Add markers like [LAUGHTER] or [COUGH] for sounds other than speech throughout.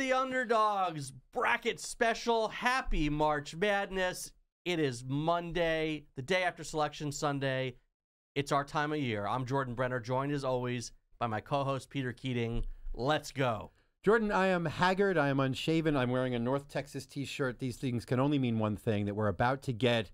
The underdogs bracket special. Happy March Madness. It is Monday, the day after Selection Sunday. It's our time of year. I'm Jordan Brenner, joined as always by my co host Peter Keating. Let's go. Jordan, I am haggard. I am unshaven. I'm wearing a North Texas t shirt. These things can only mean one thing that we're about to get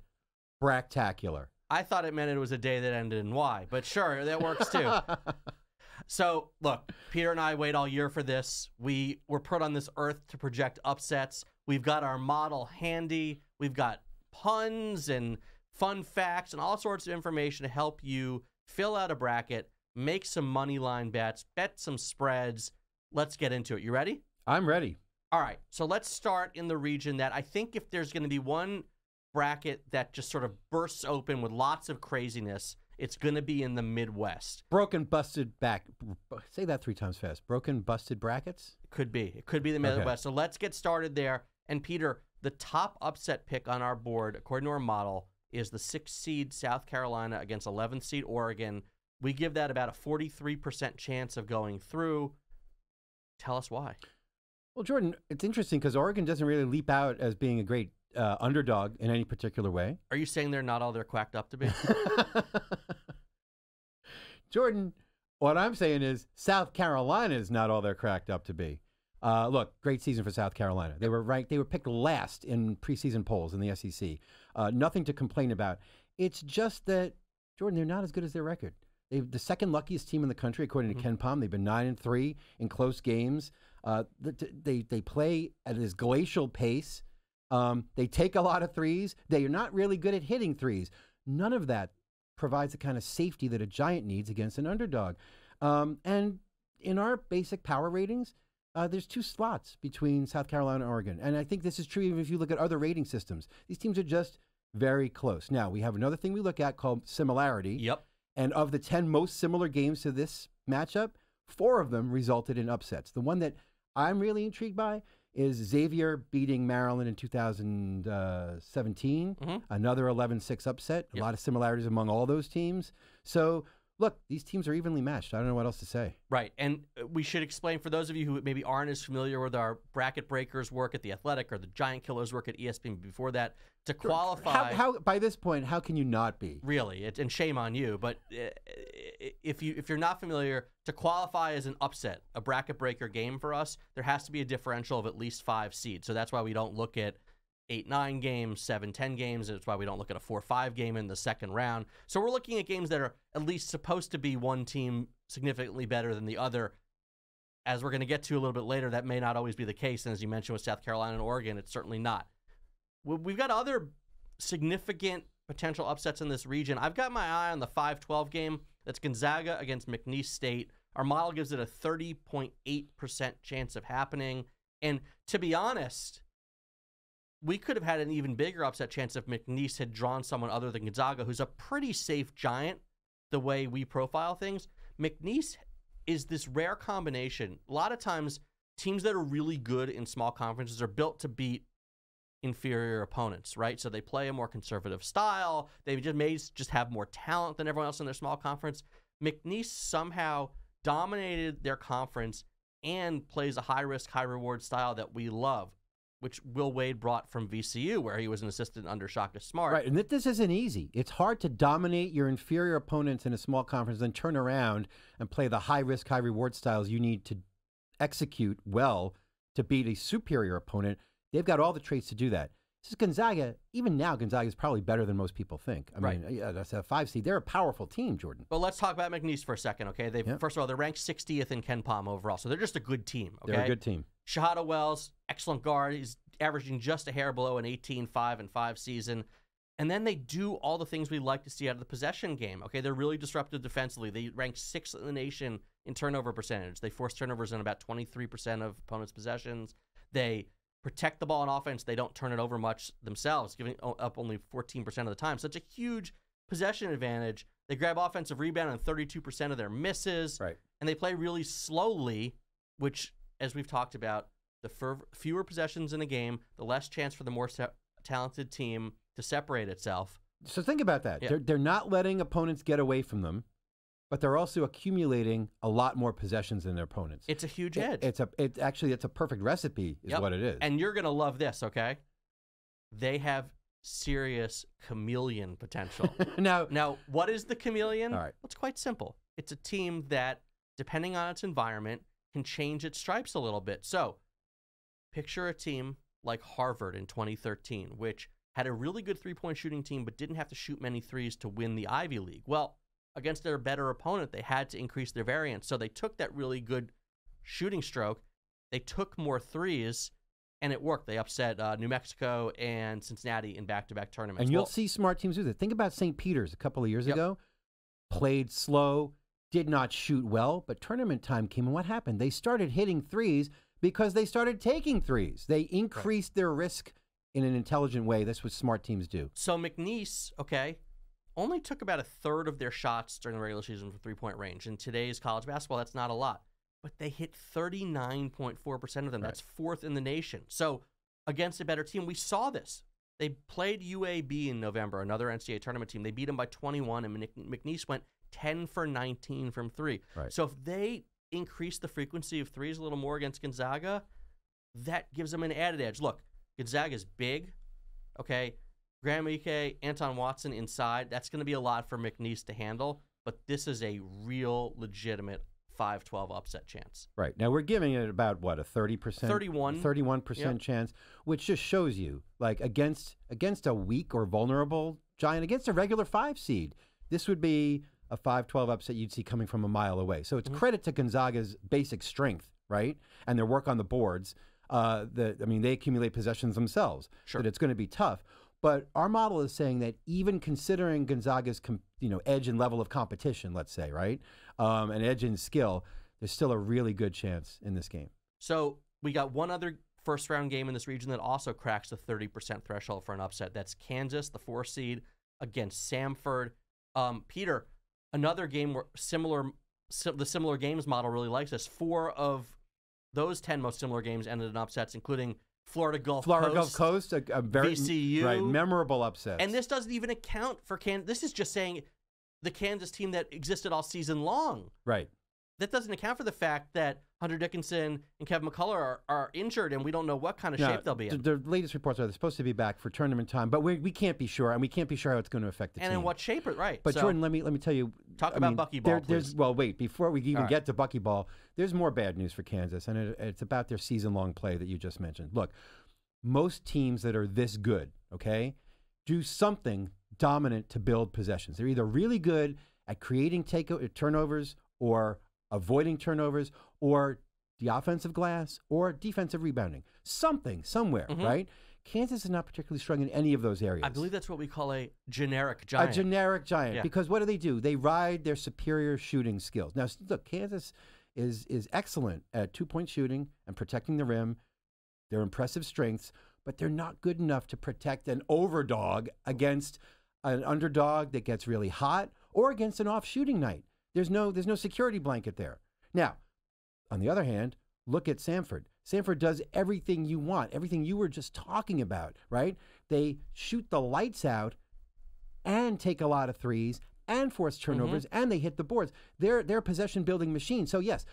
bractacular. I thought it meant it was a day that ended in Y, but sure, that works too. [LAUGHS] so, look, Peter and I wait all year for this. We were put on this earth to project upsets. We've got our model handy. We've got puns and fun facts and all sorts of information to help you fill out a bracket, make some money line bets, bet some spreads. Let's get into it. You ready? I'm ready. All right. So let's start in the region that I think if there's going to be one bracket that just sort of bursts open with lots of craziness, it's going to be in the Midwest. Broken, busted back. Say that three times fast. Broken, busted brackets? Could be. It could be the Okay. Midwest. So let's get started there. And Peter, the top upset pick on our board, according to our model, is the sixth seed South Carolina against 11th seed Oregon. We give that about a 43% chance of going through. Tell us why. Well, Jordan, it's interesting because Oregon doesn't really leap out as being a great uh, underdog in any particular way. Are you saying they're not all they're quacked up to be? [LAUGHS] Jordan, what I'm saying is South Carolina is not all they're cracked up to be. Uh, look, great season for South Carolina. They were ranked, they were picked last in preseason polls in the SEC. Uh, nothing to complain about. It's just that Jordan, they're not as good as their record. They're the second luckiest team in the country, according to KenPom. They've been nine and three in close games. Uh, th- th- they they play at this glacial pace. Um, they take a lot of threes. They are not really good at hitting threes. None of that provides the kind of safety that a giant needs against an underdog. Um, and in our basic power ratings, uh, there's two slots between South Carolina and Oregon. And I think this is true even if you look at other rating systems. These teams are just very close. Now, we have another thing we look at called similarity. yep. And of the 10 most similar games to this matchup, four of them resulted in upsets. The one that I'm really intrigued by is Xavier beating Maryland in 2017, Mhm. another 11 6 upset. A lot of similarities among all those teams. So, look, these teams are evenly matched. I don't know what else to say. Right. And uh, we should explain for those of you who maybe aren't as familiar with our bracket breakers work at the Athletic or the Giant Killers work at ESPN before that, to qualify. How, how, by this point, how can you not be? Really, it, and shame on you. But uh, if you if you're not familiar, to qualify as an upset, a bracket breaker game for us, there has to be a differential of at least five seeds. So that's why we don't look at eight nine games, seven ten games. That's why we don't look at a four five game in the second round. So we're looking at games that are at least supposed to be one team significantly better than the other. As we're going to get to a little bit later, that may not always be the case. And as you mentioned with South Carolina and Oregon, it's certainly not. We- We've got other significant potential upsets in this region. I've got my eye on the 5 12 game. That's Gonzaga against McNeese State. Our model gives it a 30.8% chance of happening. And to be honest, we could have had an even bigger upset chance if McNeese had drawn someone other than Gonzaga, who's a pretty safe giant the way we profile things. McNeese is this rare combination. A lot of times, teams that are really good in small conferences are built to beat inferior opponents, right? So they play a more conservative style. They just may just have more talent than everyone else in their small conference. McNeese somehow dominated their conference and plays a high risk, high reward style that we love, which Will Wade brought from VCU, where he was an assistant under Shaka Smart. Right, and this isn't easy. It's hard to dominate your inferior opponents in a small conference, then turn around and play the high risk, high reward styles you need to execute well to beat a superior opponent. They've got all the traits to do that. This is Gonzaga. Even now, Gonzaga is probably better than most people think. I Right. mean, yeah, that's a five seed. They're a powerful team, Jordan. But let's talk about McNeese for a second, okay? They Yeah. first of all, they're ranked 60th in KenPom overall, so they're just a good team. Okay, They're a good team. Shahada Wells, excellent guard. He's averaging just a hair below an 18, 5, and 5 season. And then they do all the things we like to see out of the possession game. Okay, they're really disruptive defensively. They rank sixth in the nation in turnover percentage. They force turnovers in about 23% of opponents' possessions. They protect the ball on offense. They don't turn it over much themselves, giving up only 14% of the time. Such a huge possession advantage. They grab offensive rebound on 32% of their misses Right. and they play really slowly, which, as we've talked about, the fewer possessions in a game, the less chance for the more se- talented team to separate itself. So think about that. Yeah. They're, they're not letting opponents get away from them. but they're also accumulating a lot more possessions than their opponents. It's a huge It- edge. it's a it actually it's a perfect recipe is Yep. what it is. And you're gonna love this, okay? They have serious chameleon potential. [LAUGHS] now now, what is the chameleon? All right. Well, it's quite simple. It's a team that, depending on its environment, can change its stripes a little bit. So, picture a team like Harvard in 2013, which had a really good three-point shooting team, but didn't have to shoot many threes to win the Ivy League. Well, against their better opponent, they had to increase their variance. So they took that really good shooting stroke, they took more threes, and it worked. They upset uh, New Mexico and Cincinnati in back-to-back tournaments. and you'll Well, see smart teams do that. Think about St. Peter's a couple of years Yep. ago. Played slow, did not shoot well, but tournament time came and what happened? They started hitting threes because they started taking threes. They increased their risk in an intelligent way. That's what smart teams do. So McNeese, okay, only took about a third of their shots during the regular season from three point range. In today's college basketball, that's not a lot. But they hit 39.4% of them. Right. That's fourth in the nation. So against a better team, we saw this. They played UAB in November, another NCAA tournament team. They beat them by 21, and McNeese went 10 for 19 from three. Right. So if they increase the frequency of threes a little more against Gonzaga, that gives them an added edge. Look, Gonzaga's big, okay? Graham Ike, Anton Watson inside. That's going to be a lot for McNeese to handle, but this is a real legitimate 5 12 upset chance. Right. Now we're giving it about what, a 30%? 31. 31% Yep. chance, which just shows you like against against a weak or vulnerable giant against a regular 5 seed, this would be a 5-12 upset you'd see coming from a mile away. So it's Mhm. credit to Gonzaga's basic strength, right? And their work on the boards. Uh, the, I mean, they accumulate possessions themselves. Sure. That it's going to be tough. But our model is saying that even considering Gonzaga's, com- you know, edge and level of competition, let's say, right, um, an edge in skill, there's still a really good chance in this game. So we got one other first round game in this region that also cracks the 30% threshold for an upset. That's Kansas, the four seed, against Samford. Um, Peter, another game where similar, si- the similar games model really likes this. Four of those 10 most similar games ended in upsets, including Florida Gulf Florida Coast. Gulf Coast, a, a very VCU. right, memorable upset. And this doesn't even account for Kansas. This is just saying the Kansas team that existed all season long. right, That doesn't account for the fact that Hunter Dickinson and Kevin McCullar are, are injured and we don't know what kind of Now, shape they'll be in. The, the latest reports are they're supposed to be back for tournament time, but we, we can't be sure, and we can't be sure how it's going to affect the and team. And in what shape, right? But So- Jordan, let me let me tell you. Talk I about mean, Bucky there- Ball, There's well, wait before we even right. get to Bucky Ball. There's more bad news for Kansas, and it, it's about their season-long play that you just mentioned. Look, most teams that are this good, okay, do something dominant to build possessions. They're either really good at creating take uh, turnovers or avoiding turnovers, or the offensive glass or defensive rebounding. Something somewhere, Mhm. right? Kansas is not particularly strong in any of those areas. I believe that's what we call a generic giant. A generic giant. Yeah. Because what do they do? They ride their superior shooting skills. Now, look, Kansas is is excellent at two point shooting and protecting the rim. They're impressive strengths, but they're not good enough to protect an overdog against an underdog that gets really hot or against an off shooting night. There's no there's no security blanket there. Now, on the other hand, look at Samford. Samford does everything you want, everything you were just talking about, right? They shoot the lights out and take a lot of threes and force turnovers mm-hmm. and they hit the boards. They're they're a possession building machine. So yes,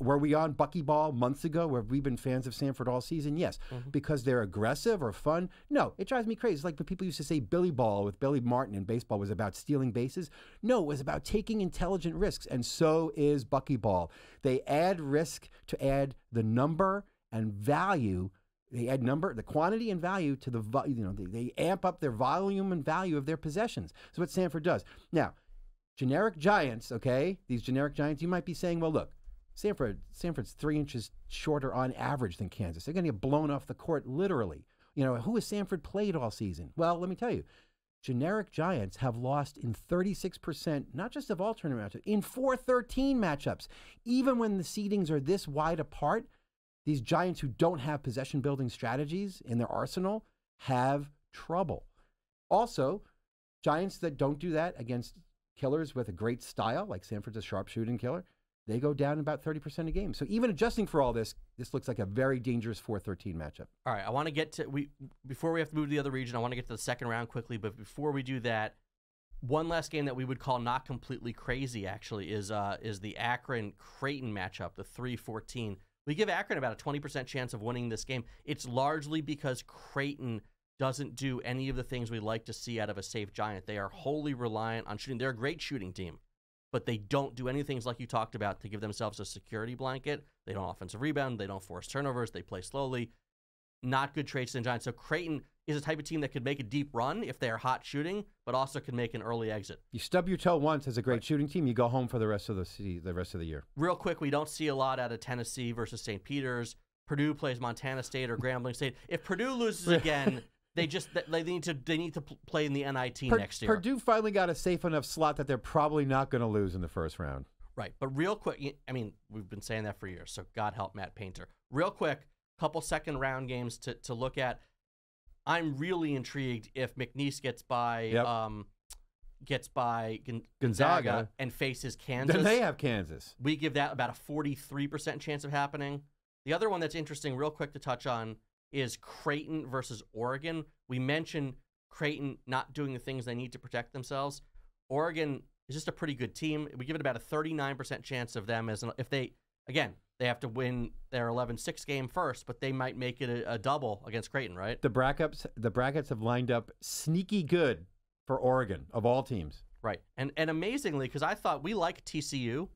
were we on Bucky Ball months ago where we've been fans of Samford all season? Yes. Mm-hmm. Because they're aggressive or fun? No, it drives me crazy. It's like when people used to say Billy Ball with Billy Martin in baseball was about stealing bases. No, it was about taking intelligent risks. And so is Bucky Ball. They add risk to add the number and value they add number, the quantity and value to the, you know, they, they amp up their volume and value of their possessions. That's what Samford does. Now, generic giants, okay, these generic giants, you might be saying, well, look, Samford, Samford's three inches shorter on average than Kansas. They're going to get blown off the court literally. You know, who has Samford played all season? Well, let me tell you, generic giants have lost in 36%, not just of all tournament matchups, in 413 matchups. Even when the seedings are this wide apart, these giants who don't have possession building strategies in their arsenal have trouble. Also, giants that don't do that against killers with a great style, like Samford's a sharpshooting killer, they go down about 30% of games. So even adjusting for all this, this looks like a very dangerous 413 matchup. All right, I want to get to we before we have to move to the other region. I want to get to the second round quickly, but before we do that, one last game that we would call not completely crazy actually is uh, is the Akron Creighton matchup, the 3-14. We give Akron about a 20% chance of winning this game. It's largely because Creighton doesn't do any of the things we like to see out of a safe giant. They are wholly reliant on shooting. They're a great shooting team, but they don't do any things like you talked about to give themselves a security blanket. They don't offensive rebound. They don't force turnovers. They play slowly. Not good traits in Giants. So Creighton is a type of team that could make a deep run if they are hot shooting, but also can make an early exit. You stub your toe once as a great shooting team, you go home for the rest of the se- the rest of the year. Real quick, we don't see a lot out of Tennessee versus St. Peter's. Purdue plays Montana State or Grambling State. If Purdue loses [LAUGHS] again, they just they need to they need to play in the NIT Pur- next year. Purdue finally got a safe enough slot that they're probably not going to lose in the first round. Right. But real quick, I mean, we've been saying that for years, so God help Matt Painter. Real quick, couple second round games to, to look at. I'm really intrigued if McNeese gets by Yep. um gets by Gonzaga. Gonzaga and faces Kansas. Then they have Kansas. we give that about a 43% chance of happening. The other one that's interesting, real quick to touch on, is Creighton versus Oregon. We mentioned Creighton not doing the things they need to protect themselves. Oregon is just a pretty good team. We give it about a 39% chance of them as an, if they again they have to win their 11-6 game first, but they might make it a, a double against Creighton, right? The brackets the brackets have lined up sneaky good for Oregon of all teams. Right. And and amazingly, because I thought we like TCU,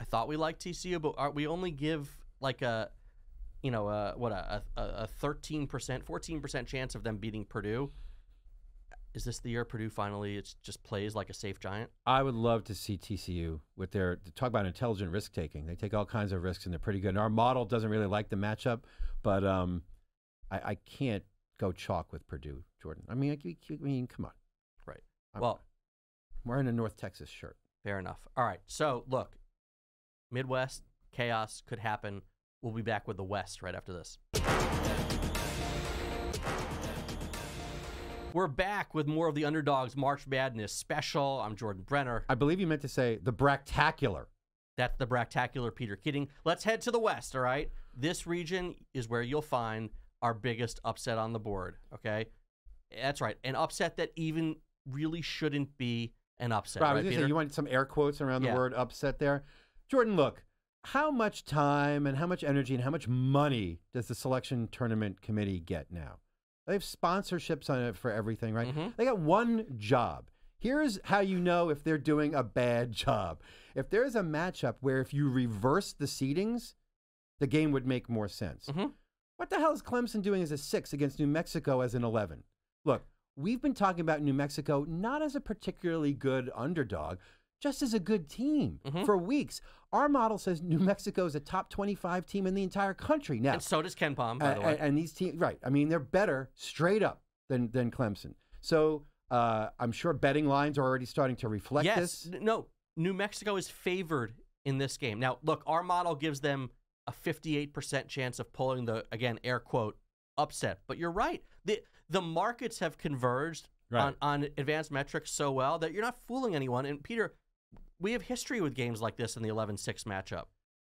I thought we liked TCU, but are, we only give like a, you know, a, what a a thirteen percent, fourteen percent chance of them beating Purdue. Is this the year Purdue finally it's just plays like a safe giant? I would love to see TCU with their talk about intelligent risk taking. They take all kinds of risks and they're pretty good. And our model doesn't really like the matchup, but um, I, I can't go chalk with Purdue, Jordan. I mean, I, I mean, come on. Right. I'm- Well, We're in a North Texas shirt. fair enough. All right. So look, Midwest chaos could happen. We'll be back with the West right after this. We're back with more of the Underdogs March Madness special. I'm Jordan Brenner. I believe you meant to say the Bractacular. That's the Bractacular Peter Keating. Let's head to the West, all right? This region is where you'll find our biggest upset on the board, okay? That's right. An upset that even really shouldn't be an upset, Right, I right, Peter? say you want some air quotes around the Yeah. word upset there. Jordan, look, how much time and how much energy and how much money does the selection tournament committee get now? They have sponsorships on it for everything, right? Mhm. They got one job. Here's how you know if they're doing a bad job. If there's a matchup where if you reverse the seedings, the game would make more sense. Mhm. What the hell is Clemson doing as a six against New Mexico as an 11? Look, we've been talking about New Mexico not as a particularly good underdog, just as a good team Mhm. for weeks. Our model says New Mexico is a top 25 team in the entire country now. And so does Ken Palm, by the way. and these teams, right? I mean, they're better straight up than than Clemson. So uh, I'm sure betting lines are already starting to reflect yes. this. No, New Mexico is favored in this game. Now, look, our model gives them a 58% chance of pulling the, again, air quote, upset. But you're right. The, the markets have converged Right. on, on advanced metrics so well that you're not fooling anyone. And Peter, we have history with games like this in the 11 6 matchup.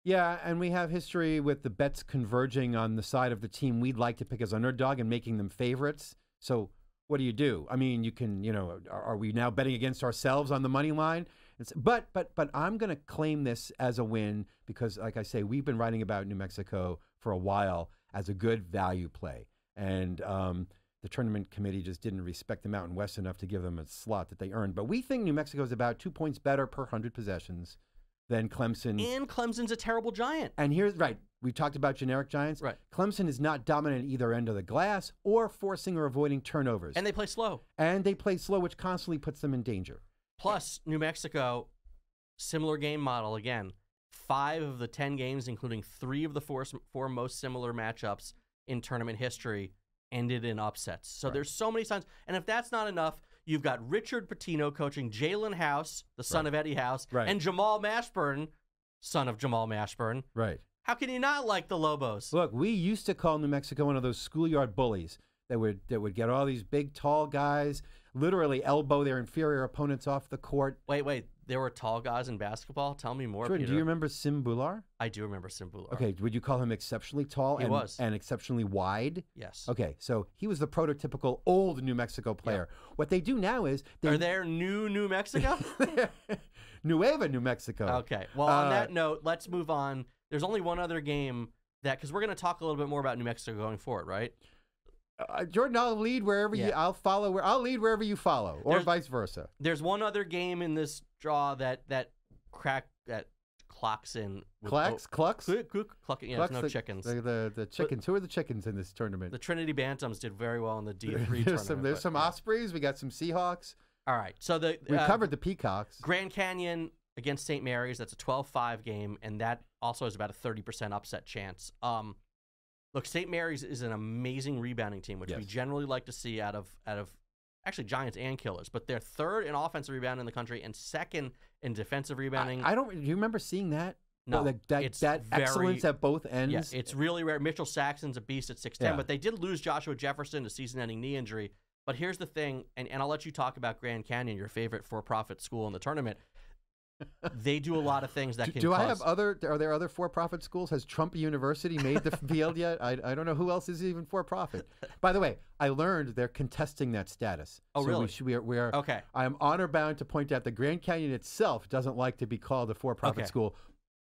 Yeah, and we have history with the bets converging on the side of the team we'd like to pick as underdog and making them favorites. So what do you do? I mean, you can, you know, are, are we now betting against ourselves on the money line? It's, but but but I'm going to claim this as a win because, like I say, we've been writing about New Mexico for a while as a good value play, and um, the tournament committee just didn't respect the Mountain West enough to give them a slot that they earned. But we think New Mexico is about two points better per hundred possessions than Clemson. And Clemson's a terrible giant. And here's right. We talked about generic giants. Right. Clemson is not dominant at either end of the glass or forcing or avoiding turnovers. And they play slow. And they play slow, which constantly puts them in danger. Plus, New Mexico, similar game model again. Five of the 10 games, including three of the four, four most similar matchups in tournament history, ended in upsets. So Right. there's so many signs. And if that's not enough, you've got Richard Pitino coaching Jalen House, the son Right. of Eddie House, Right. and Jamal Mashburn, son of Jamal Mashburn. Right. How can you not like the Lobos? Look, we used to call New Mexico one of those schoolyard bullies that would that would get all these big, tall guys literally elbow their inferior opponents off the court. Wait, wait. There were tall guys in basketball. Tell me more, Jordan, Peter. do you remember Sim Bhullar? I do remember Sim Bhullar. Okay, would you call him exceptionally tall He and, was. and exceptionally wide? Yes. Okay, so he was the prototypical old New Mexico player. What they do now is they Are there new New Mexico? [LAUGHS] Nueva New Mexico. okay. Well, on Uh, that note, let's move on. There's only one other game that because we're going to talk a little bit more about New Mexico going forward, right? Uh, Jordan, I'll lead wherever you. I'll follow where I'll lead wherever you follow, or There's- vice versa. There's one other game in this draw that that crack that clocks in. with- Clucks, clucks, Oh, cluck, cluck, cluck, yeah, Clucks there's no the- chickens. The, the the chickens. Who are the chickens in this tournament? The Trinity Bantams did very well in the D3 [LAUGHS] there's tournament. some there's but- some yeah. Ospreys. We got some Seahawks. All right. So the We uh, covered the Peacocks. Grand Canyon against St. Mary's. That's a 12-5 game, and that also has about a 30% upset chance. Um, look, St. Mary's is an amazing rebounding team, which we generally like to see out of out of actually Giants and Killers. But they're third in offensive rebound in the country and second in defensive rebounding. I, I don't. Do you remember seeing that? no, that that, that very, excellence at both ends. Yeah, it's really rare. Mitchell Saxen's a beast at 6'10, Yeah. but they did lose Joshua Jefferson to season ending knee injury. But here's the thing, and, and I'll let you talk about Grand Canyon, your favorite for profit school in the tournament. They do a lot of things that do, can do I have other? Are there other for-profit schools? Has Trump University made the [LAUGHS] field yet? I, I don't know who else is even for-profit. By the way, I learned they're contesting that status. Oh, so really? We, should, we are. We are Okay. I am honor bound to point out the Grand Canyon itself doesn't like to be called a for-profit Okay. school,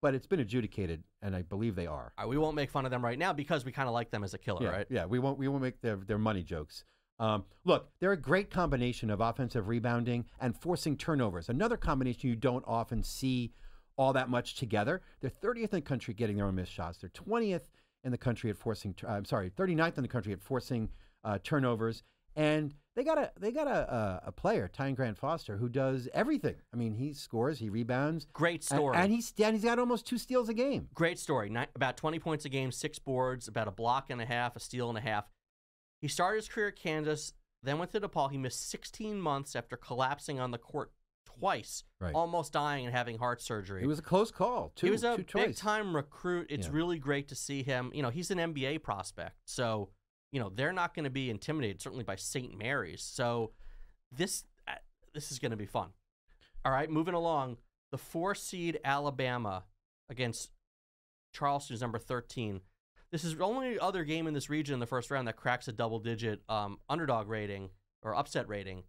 but it's been adjudicated, and I believe they are. Right, we won't make fun of them right now because we kind of like them as a killer, yeah, right? yeah. We won't. We won't make their their money jokes. Um, look, they're a great combination of offensive rebounding and forcing turnovers. Another combination you don't often see all that much together. They're 30th in the country getting their own missed shots. They're 20th in the country at forcing. I'm sorry, 39th in the country at forcing uh, turnovers. And they got a they got a, a, a player, Tyon Grant Foster, who does everything. I mean, he scores, he rebounds, Great and, story. and he's and he's got almost two steals a game. Great story. Ni- about 20 points a game, six boards, about a block and a half, a steal and a half. He started his career at Kansas, then went to DePaul. He missed 16 months after collapsing on the court twice, Right. almost dying and having heart surgery. It was a close call. too. he was a big time recruit. It's Yeah. really great to see him. You know, he's an NBA prospect. So, you know, they're not going to be intimidated, certainly by St. Mary's. So, this uh, this is going to be fun. All right, moving along. The four seed Alabama against Charleston is number 13. This is the only other game in this region in the first round that cracks a double digit um, underdog rating or upset rating.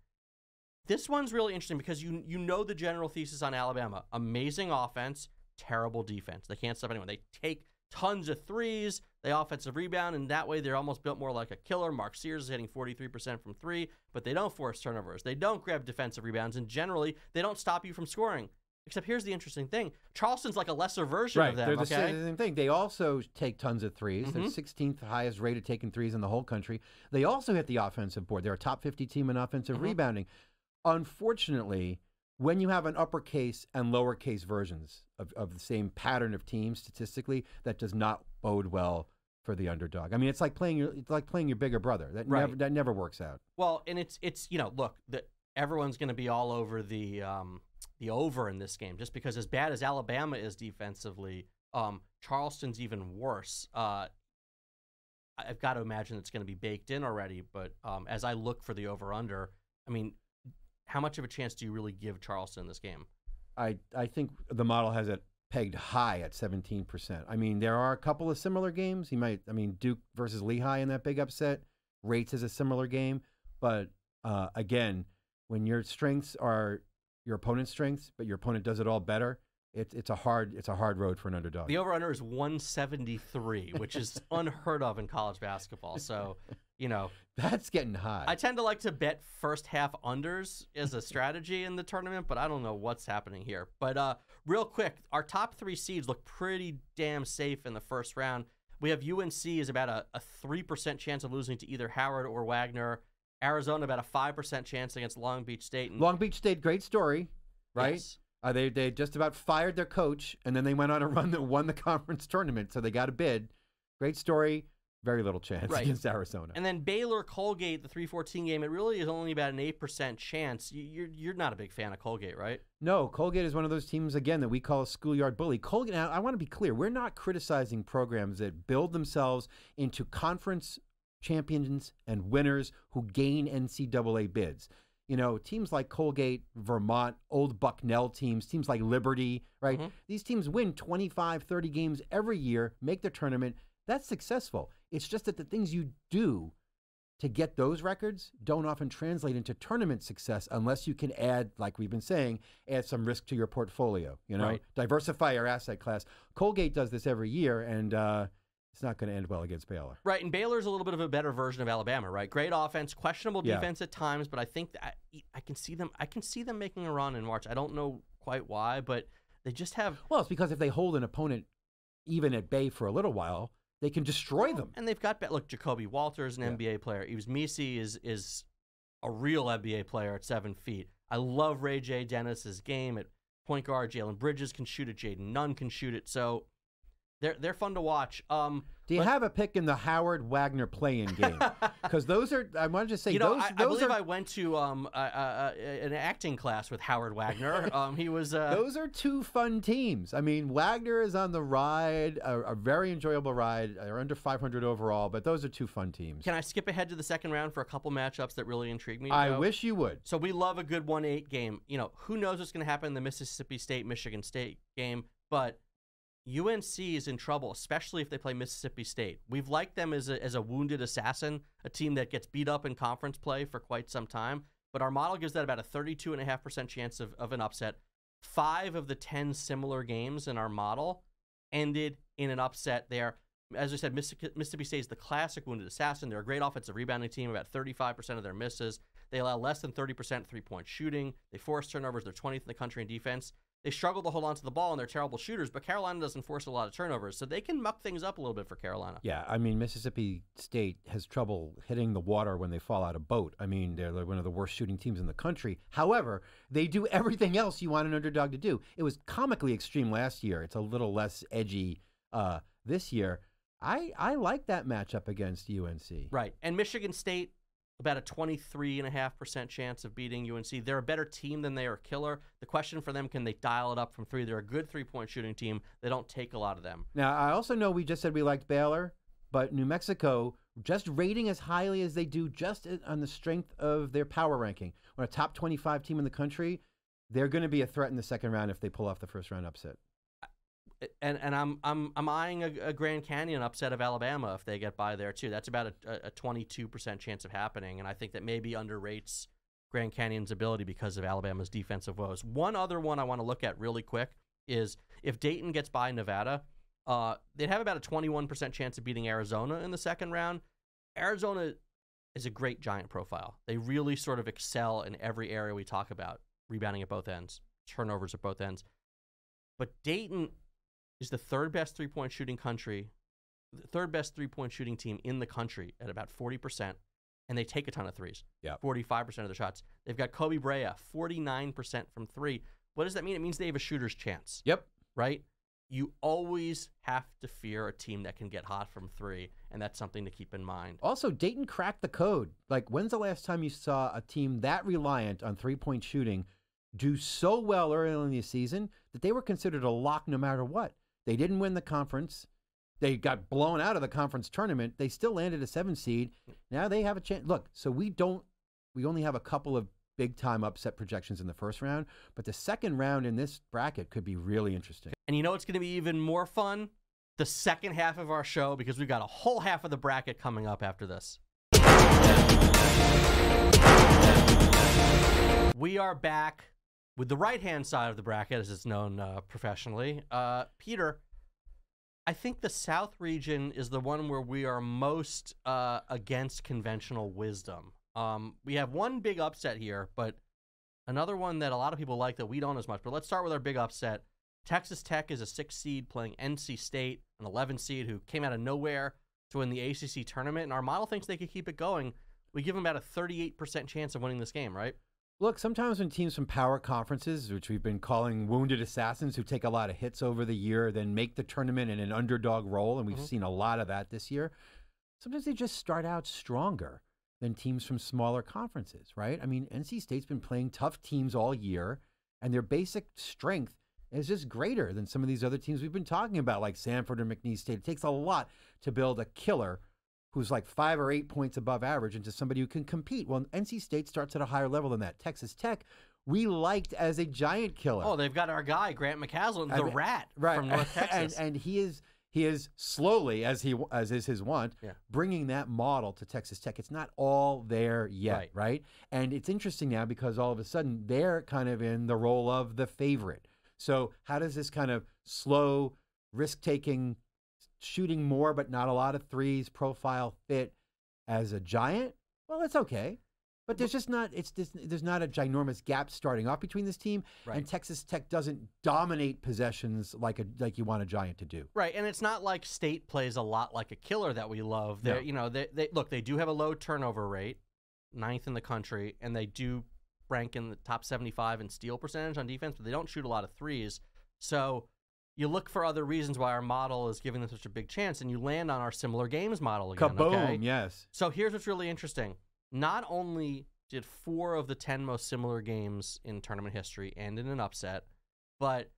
This one's really interesting because you you know the general thesis on Alabama: amazing offense, terrible defense. They can't stop anyone. They take tons of threes. They offensive rebound, and that way they're almost built more like a killer. Mark Sears is hitting 43% from three, but they don't force turnovers. They don't grab defensive rebounds, and generally they don't stop you from scoring. Except here's the interesting thing: Charleston's like a lesser version right. of them. They're the okay, same thing. They also take tons of 3s They're Mhm. 16th highest rate of taking threes in the whole country. They also hit the offensive board. They're a top 50 team in offensive Mhm. rebounding. Unfortunately, when you have an uppercase and lowercase versions of, of the same pattern of teams statistically, that does not bode well for the underdog. I mean, it's like playing your it's like playing your bigger brother. That Right. never that never works out. Well, and it's it's you know look the, everyone's going to be all over the um, the over in this game just because as bad as Alabama is defensively, um, Charleston's even worse. Uh, I've got to imagine it's going to be baked in already. But um, as I look for the over under, I mean, how much of a chance do you really give Charleston in this game? I, I think the model has it pegged high at 17%. I mean, there are a couple of similar games. He might, I mean, Duke versus Lehigh in that big upset rates as a similar game. But uh, again, when your strengths are your opponent's strengths, but your opponent does it all better, it's it's a hard it's a hard road for an underdog. The over under is 173, which is [LAUGHS] unheard of in college basketball. So, you know, That's getting high. I tend to like to bet first half unders as a strategy in the tournament, but I don't know what's happening here. But uh, real quick, our top three seeds look pretty damn safe in the first round. We have UNC is about a, a 3% chance of losing to either Howard or Wagner. Arizona about a 5% chance against Long Beach State. And Long Beach State, great story, right? Yes. Uh, they they just about fired their coach, and then they went on a run that won the [LAUGHS] conference tournament, so they got a bid. Great story. Very little chance Right. against Arizona. And then Baylor Colgate, the 314 game, it really is only about an 8% chance. You- You're, you're not a big fan of Colgate, right? No, Colgate is one of those teams again that we call a schoolyard bully. Colgate. Now, I want to be clear: we're not criticizing programs that build themselves into conference champions and winners who gain NCAA bids. You know, teams like Colgate, Vermont, Old Bucknell teams, teams like Liberty, right? Mhm. These teams win 25, 30 games every year, make the tournament. That's successful. It's just that the things you do to get those records don't often translate into tournament success unless you can add, like we've been saying, add some risk to your portfolio. You know, Right. diversify your asset class. Colgate does this every year, and uh, it's not going to end well against Baylor. Right, and Baylor's a little bit of a better version of Alabama, right? Great offense, questionable Yeah. defense at times, but I think that I, I can see them. I can see them making a run in March. I don't know quite why, but they just have. Well, it's because if they hold an opponent even at bay for a little while, they can destroy them. And they've got look, Ja'Kobe Walters, an Yeah. NBA player. Yves Missi is is a real NBA player at seven feet. I love Ray J. Dennis's game at point guard. Jalen Bridges can shoot it. Jayden Nunn can shoot it. So they're they're fun to watch. Um, Do you have a pick in the Howard Wagner play-in game? [LAUGHS] Because those are, I wanted to say, you know, those, I, I those believe are I went to um, uh, uh, uh, an acting class with Howard Wagner. [LAUGHS] um, he was. Uh, Those are two fun teams. I mean, Wagner is on the ride, a, a very enjoyable ride. They're under 500 overall, but those are two fun teams. can I skip ahead to the second round for a couple matchups that really intrigue me? I Joe? wish you would. So we love a good one eight game. You know, who knows what's going to happen in the Mississippi State Michigan State game, but UNC is in trouble, especially if they play Mississippi State. We've liked them as a, as a wounded assassin, a team that gets beat up in conference play for quite some time. But our model gives that about a 32.5% chance of, of an upset. Five of the 10 similar games in our model ended in an upset there. As I said, Mississippi State is the classic wounded assassin. They're a great offensive rebounding team, about 35% of their misses. They allow less than 30% three point shooting. They force turnovers. They're 20th in the country in defense. They struggle to hold on to the ball and they're terrible shooters, but Carolina doesn't force a lot of turnovers. So they can muck things up a little bit for Carolina. Yeah, I mean, Mississippi State has trouble hitting the water when they fall out of boat. I mean, they're like one of the worst shooting teams in the country. However, they do everything else you want an underdog to do. It was comically extreme last year. It's a little less edgy uh, this year. I, I like that matchup against UNC. Right. And Michigan State, about a 23.5% chance of beating UNC. They're a better team than they are killer. The question for them, can they dial it up from three? They're a good three point shooting team. They don't take a lot of them. Now, I also know we just said we liked Baylor, but New Mexico, just rating as highly as they do, just on the strength of their power ranking, when a top 25 team in the country, they're going to be a threat in the second round if they pull off the first round upset. And and I'm I'm I'm eyeing a, a Grand Canyon upset of Alabama if they get by there too. That's about a, a 22% chance of happening, and I think that maybe underrates Grand Canyon's ability because of Alabama's defensive woes. One other one I want to look at really quick is if Dayton gets by Nevada, uh, they'd have about a 21% chance of beating Arizona in the second round. Arizona is a great giant profile. They really sort of excel in every area we talk about, rebounding at both ends, turnovers at both ends. But Dayton is the third best three point shooting country, the third best three point shooting team in the country at about 40%, and they take a ton of threes. Yeah. 45% of the shots. They've got Koby Brea, 49% from three. What does that mean? It means they have a shooter's chance, Yep. right? You always have to fear a team that can get hot from three, and that's something to keep in mind. Also, Dayton cracked the code. Like, when's the last time you saw a team that reliant on three point shooting do so well early in the season that they were considered a lock no matter what? They didn't win the conference. They got blown out of the conference tournament. They still landed a seven seed. Now they have a chance. Look, so we don't, we only have a couple of big time upset projections in the first round, but the second round in this bracket could be really interesting. And you know what's going to be even more fun? The second half of our show, because we've got a whole half of the bracket coming up after this. We are back with the right hand side of the bracket, as it's known uh, professionally. Uh, Peter, I think the South region is the one where we are most uh, against conventional wisdom. Um, we have one big upset here, but another one that a lot of people like that we don't as much. But let's start with our big upset. Texas Tech is a six seed playing NC State, an 11 seed who came out of nowhere to win the ACC tournament. And our model thinks they could keep it going. We give them about a 38% chance of winning this game, right? Look, sometimes when teams from power conferences, which we've been calling wounded assassins who take a lot of hits over the year, then make the tournament in an underdog role, and we've Mhm. seen a lot of that this year, sometimes they just start out stronger than teams from smaller conferences, right? I mean, NC State's been playing tough teams all year, and their basic strength is just greater than some of these other teams we've been talking about, like Samford or McNeese State. It takes a lot to build a killer who's like five or eight points above average into somebody who can compete. Well, NC State starts at a higher level than that. Texas Tech, we liked as a giant killer. Oh, they've got our guy Grant McCasland, I the mean, rat right. from North [LAUGHS] Texas. and and he is he is slowly as he as is his want Yeah. bringing that model to Texas Tech. It's not all there yet, Right. right. And it's interesting now because all of a sudden they're kind of in the role of the favorite. So how does this kind of slow, risk taking, shooting more but not a lot of threes profile fit as a giant? Well, it's okay. But there's just not it's just, there's not a ginormous gap starting off between this team Right. and Texas Tech doesn't dominate possessions like a like you want a giant to do. Right, and it's not like State plays a lot like a killer that we love. They, No. you know, they, they look. They do have a low turnover rate, ninth in the country, and they do rank in the top seventy-five in steal percentage on defense, but they don't shoot a lot of threes. So you look for other reasons why our model is giving them such a big chance, and you land on our similar games model again. Kaboom! okay? Yes. So here's what's really interesting. Not only did four of the 10 most similar games in tournament history end in an upset, but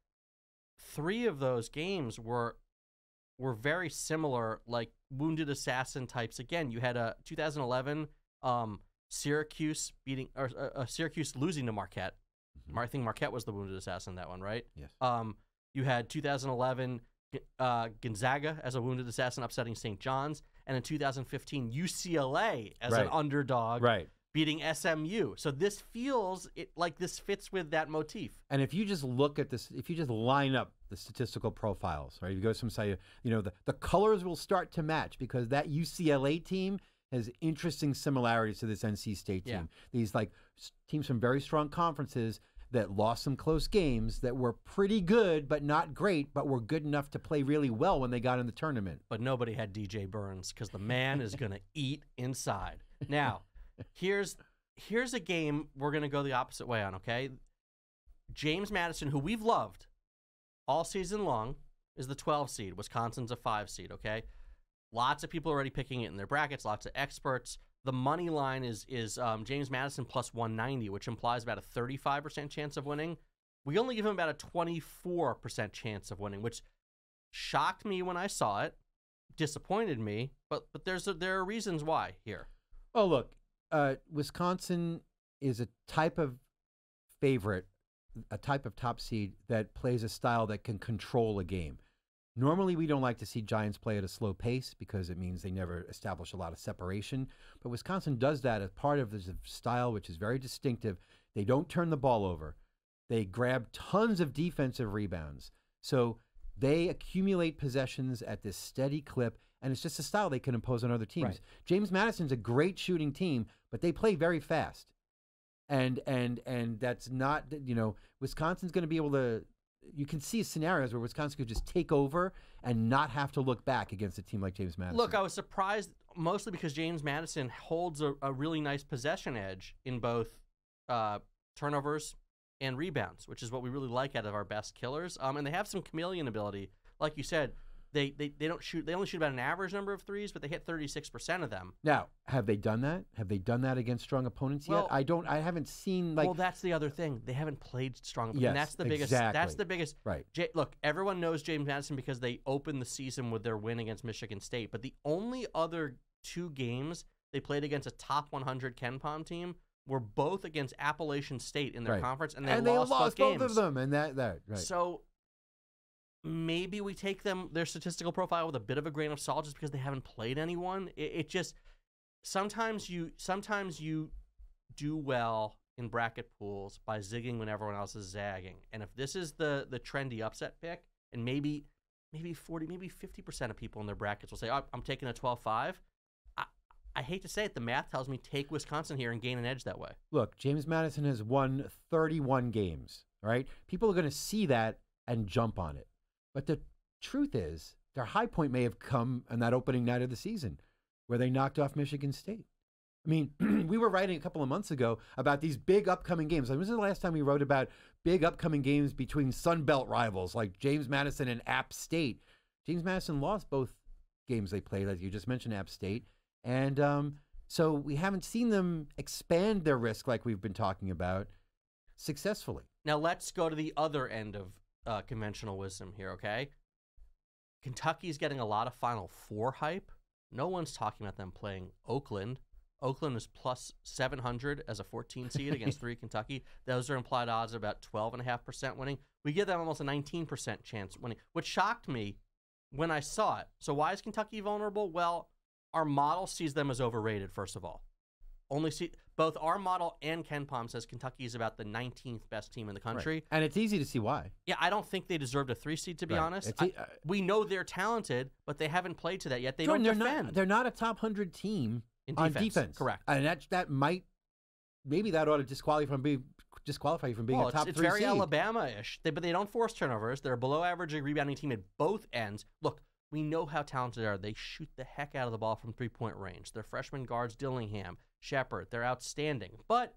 three of those games were were very similar, like wounded assassin types. Again, you had a 2011 um, Syracuse beating or uh, uh, Syracuse losing to Marquette. Mhm. I think Marquette was the wounded assassin that one, right? Yes. Um, you had 2011 uh, Gonzaga as a wounded assassin upsetting St. John's, and in 2015 UCLA as an underdog Right. beating SMU. So this feels it like this fits with that motif. And if you just look at this, if you just line up the statistical profiles, right? You go to some site, you know, the, the colors will start to match because that UCLA team has interesting similarities to this NC State team. Yeah. These like teams from very strong conferences that lost some close games that were pretty good but not great, but were good enough to play really well when they got in the tournament. But nobody had DJ Burns because the man is gonna [LAUGHS] eat inside. Now, here's here's a game we're gonna go the opposite way on. Okay, James Madison, who we've loved all season long, is the 12 seed. Wisconsin's a five seed. Okay, lots of people already picking it in their brackets. Lots of experts. The money line is is um, James Madison plus 190, which implies about a 35% chance of winning. We only give him about a 24% chance of winning, which shocked me when I saw it, disappointed me, but but there's a, there are reasons why here. Oh, look, uh, Wisconsin is a type of favorite, a type of top seed that plays a style that can control a game. Normally, we don't like to see Giants play at a slow pace because it means they never establish a lot of separation. But Wisconsin does that as part of this style, which is very distinctive. They don't turn the ball over, they grab tons of defensive rebounds. So they accumulate possessions at this steady clip, and it's just a style they can impose on other teams. Right. James Madison's a great shooting team, but they play very fast. And and and that's not you know Wisconsin's going to be able to. You can see scenarios where Wisconsin could just take over and not have to look back against a team like James Madison. Look, I was surprised mostly because James Madison holds a, a really nice possession edge in both uh, turnovers and rebounds, which is what we really like out of our best killers. Um, and they have some chameleon ability, like you said. They, they they don't shoot. They only shoot about an average number of threes, but they hit thirty six percent of them. now, have they done that? Have they done that against strong opponents Well- yet? I don't. I haven't seen like well, that's the other thing. They haven't played strong. Yes, and that's the biggest. That's the biggest. right. J- look, everyone knows James Madison because they opened the season with their win against Michigan State. But the only other two games they played against a top 100 KenPom team were both against Appalachian State in their Right. conference, and they and lost, they lost both both, games. of them, and that that right. So maybe we take them their statistical profile with a bit of a grain of salt, just because they haven't played anyone. It, it just sometimes you sometimes you do well in bracket pools by zigging when everyone else is zagging. And if this is the the trendy upset pick, and maybe maybe 40, maybe 50% of people in their brackets will say, oh, I'm taking a 12-5. I, I hate to say it, the math tells me take Wisconsin here and gain an edge that way. Look, James Madison has won 31 games, right? People are going to see that and jump on it. But the truth is, their high point may have come on that opening night of the season where they knocked off Michigan State. I mean, [CLEARS THROAT] we were writing a couple of months ago about these big upcoming games. Like, when was the last time we wrote about big upcoming games between Sun Belt rivals like James Madison and App State? James Madison lost both games they played, like you just mentioned, App State. And um, so we haven't seen them expand their risk like we've been talking about successfully. Now let's go to the other end of uh, conventional wisdom here, okay? Kentucky's getting a lot of Final Four hype. No one's talking about them playing Oakland. Oakland is plus 700 as a 14 [LAUGHS] seed against 3 Kentucky. Those are implied odds of about 12.5% winning. We give them almost a 19% chance winning, which shocked me when I saw it. So why is Kentucky vulnerable? Well, our model sees them as overrated, first of all. Only see both our model and KenPom says Kentucky is about the 19th best team in the country. Right. And it's easy to see why. Yeah, I don't think they deserved a three seed to be Right. honest. It's I- uh, we know they're talented, but they haven't played to that yet. They Jordan, don't they're defend not they're not a top hundred team in on defense. defense. Correct. And that that might maybe that ought to disqualify from being disqualify you from being well, a top it's, it's three very. Alabama-ish. They, but they don't force turnovers. They're a below average rebounding team at both ends. Look, we know how talented they are. They shoot the heck out of the ball from three-point range. Their freshman guards, Dillingham, Sheppard, they're outstanding. But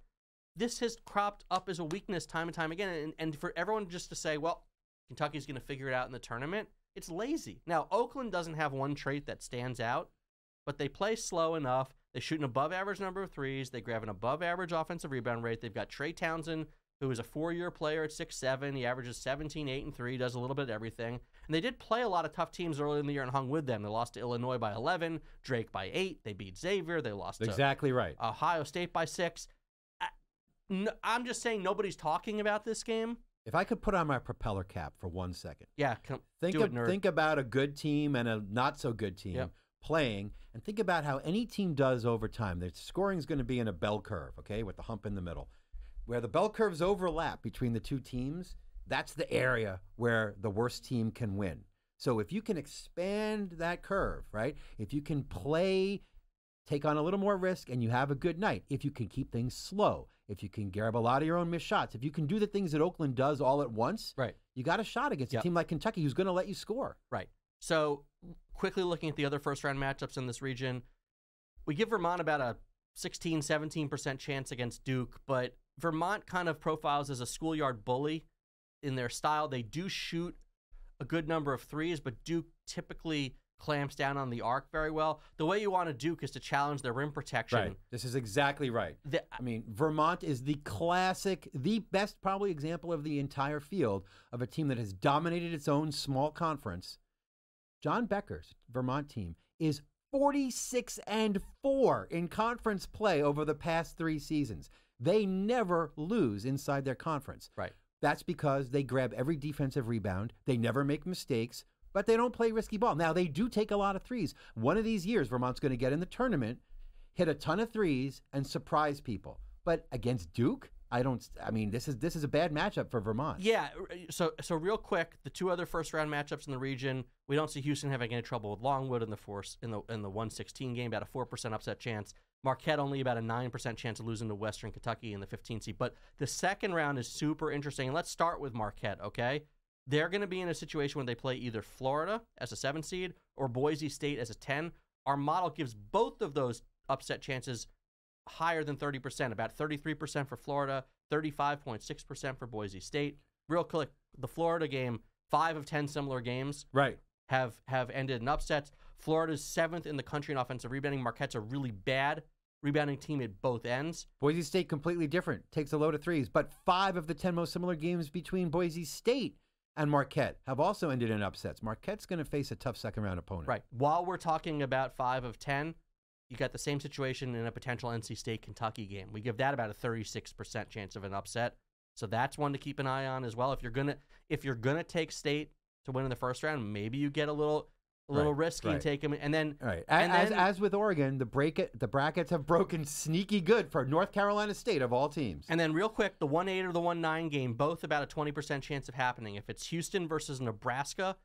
this has cropped up as a weakness time and time again. And, and for everyone just to say, well, Kentucky's going to figure it out in the tournament, it's lazy. Now, Oakland doesn't have one trait that stands out, but they play slow enough. They shoot an above average number of threes. They grab an above average offensive rebound rate. They've got Trey Townsend, who is a four year player at six seven. He averages 17, 8, and 3, does a little bit of everything. And they did play a lot of tough teams early in the year and hung with them. They lost to Illinois by 11, Drake by 8. They beat Xavier. They lost to Exactly right. Ohio State by 6. I- n- I'm just saying nobody's talking about this game. If I could put on my propeller cap for one second, Yeah, come, think of, it, think about a good team and a not so good team Yep. playing, and think about how any team does over time. The scoring is going to be in a bell curve, okay, with the hump in the middle, where the bell curves overlap between the two teams. That's the area where the worst team can win. So if you can expand that curve, right? If you can play take on a little more risk and you have a good night. If you can keep things slow, if you can grab a lot of your own missed shots, if you can do the things that Oakland does all at once, Right. you got a shot against Yep. a team like Kentucky who's going to let you score. Right. So, quickly looking at the other first round matchups in this region, we give Vermont about a 16, 17% chance against Duke, but Vermont kind of profiles as a schoolyard bully in their style. They do shoot a good number of threes, but Duke typically clamps down on the arc very well. The way you want to Duke is to challenge their rim protection. Right. This is exactly right. The- I mean, Vermont is the classic, the best probably example of the entire field of a team that has dominated its own small conference. John Becker's Vermont team is 46 and 4 in conference play over the past 3 seasons. They never lose inside their conference. right. That's because they grab every defensive rebound. They never make mistakes, but they don't play risky ball. Now, they do take a lot of threes. One of these years, Vermont's going to get in the tournament, hit a ton of threes, and surprise people. But against Duke, I don't. I mean, this is this is a bad matchup for Vermont. Yeah. So so real quick, the two other first round matchups in the region, we don't see Houston having any trouble with Longwood in the force in the in the one sixteen game, about a four percent upset chance. Marquette only about a nine percent chance of losing to Western Kentucky in the fifteen seed. But the second round is super interesting. And let's start with Marquette. Okay, they're going to be in a situation where they play either Florida as a seven seed or Boise State as a ten. Our model gives both of those upset chances higher than 30%, about 33% for Florida, 35.6% for Boise State. Real quick, the Florida game, 5 of 10 similar games Right. have have ended in upsets. Florida's 7th in the country in offensive rebounding. Marquette's a really bad rebounding team at both ends. Boise State completely different. Takes a load of threes, but five of the ten most similar games between Boise State and Marquette have also ended in upsets. Marquette's going to face a tough second round opponent. Right. While we're talking about 5 of 10, you got the same situation in a potential NC State Kentucky game. We give that about a 36% chance of an upset. So that's one to keep an eye on as well. If you're going to if you're going to take State to win in the first round, maybe you get a little a little Right, risky and take them and then right. And as, then- as with Oregon, the bracket the brackets have broken sneaky good for North Carolina State of all teams. And then, real quick, the 1 8 or the 1 9 game, both about a 20% chance of happening. If it's Houston versus Nebraska,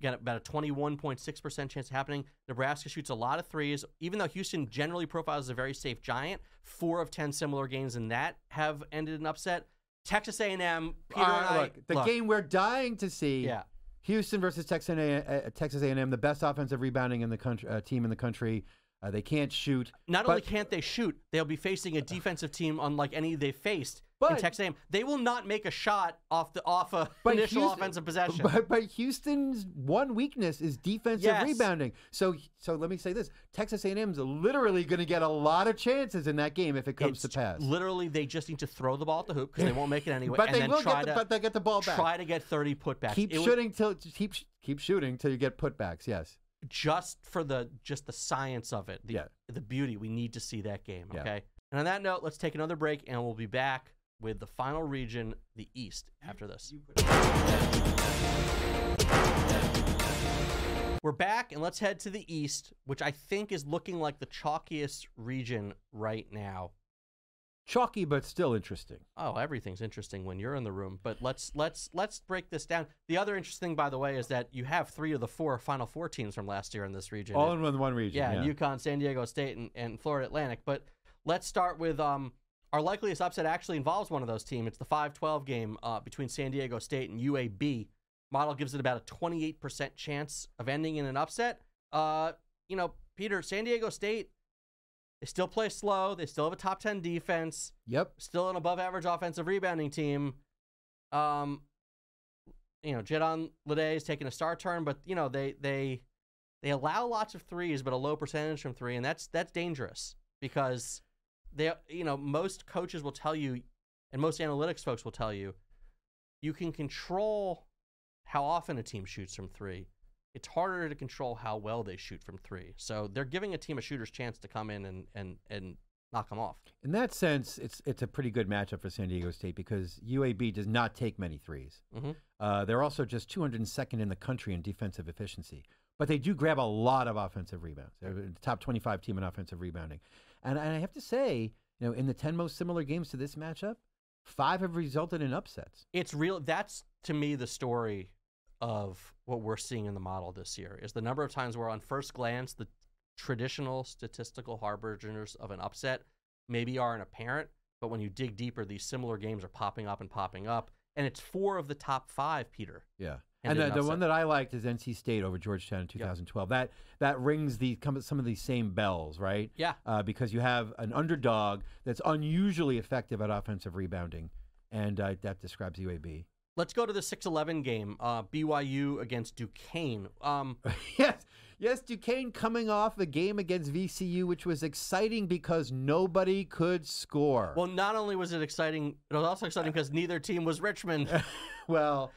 got about a 21.6% chance of happening. Nebraska shoots a lot of threes. Even though Houston generally profiles as a very safe giant, four of 10 similar games in that have ended in upset. Texas A&M, Peter All and I, look, the look, game we're dying to see. Yeah. Houston versus Texas A, uh, Texas A&M, the best offensive rebounding in the country, uh, team in the country. Uh, they can't shoot. Not but- only can't they shoot, they'll be facing a defensive team unlike any they faced in Texas A&M. They will not make a shot off the off a But initial Houston- offensive possession. But, but Houston's one weakness is defensive Yes. rebounding. So so let me say this: Texas A&M's literally going to get a lot of chances in that game if it comes It's to pass. Literally, they just need to throw the ball at the hoop because they won't make it anyway. but they will get the, to but they get the ball back. try to get 30 putbacks. keep It shooting till keep keep shooting till you get putbacks. Yes. Just for the just the science of it, the Yeah. the beauty. We need to see that game. Yeah. Okay. And on that note, let's take another break, and we'll be back with the final region, the East, after this. We're back, and let's head to the East, which I think is looking like the chalkiest region right now. Chalky, but still interesting. Oh, everything's interesting when you're in the room. But let's let's let's break this down. The other interesting thing, by the way, is that you have three of the four Final Four teams from last year in this region. All in one, one region. yeah, Yeah. UConn, San Diego State, and, and Florida Atlantic. But let's start with um, our likeliest upset actually involves one of those teams. It's the 5-12 game uh, between San Diego State and UAB. Model gives it about a 28% chance of ending in an upset. Uh, you know, Peter, San Diego State, they still play slow. They still have a top 10 defense Yep. still an above average offensive rebounding team. Um, you know, Jaedon LeDee is taking a star turn, but you know they they they allow lots of threes, but a low percentage from three, and that's that's dangerous because they you know most coaches will tell you, and most analytics folks will tell you, you can control how often a team shoots from three. It's harder to control how well they shoot from three. So they're giving a team a shooter's chance to come in and and and knock them off. In that sense, it's it's a pretty good matchup for San Diego State because UAB does not take many 3s Mhm. Uh, they're also just 202nd in the country in defensive efficiency, but they do grab a lot of offensive rebounds. They're the top 25 team in offensive rebounding, and, and I have to say, you know, in the 10 most similar games to this matchup, five have resulted in upsets. it's real that's to me the story of what we're seeing in the model this year is the number of times where on first glance the traditional statistical harbingers of an upset maybe aren't apparent but when you dig deeper these similar games are popping up and popping up and it's four of the top five peter Yeah. And And, the, the one that I liked is NC State over Georgetown in 2012. That that rings the some of these same bells, right? yeah uh, because you have an underdog that's unusually effective at offensive rebounding, and uh, that describes UAB. Let's go to the 6-11 game uh, byu against duquesne um, [LAUGHS] yes, yes, Duquesne coming off a game against VCU, which was exciting because nobody could score. well not only was it exciting it was also exciting because neither team was richmond [LAUGHS] well,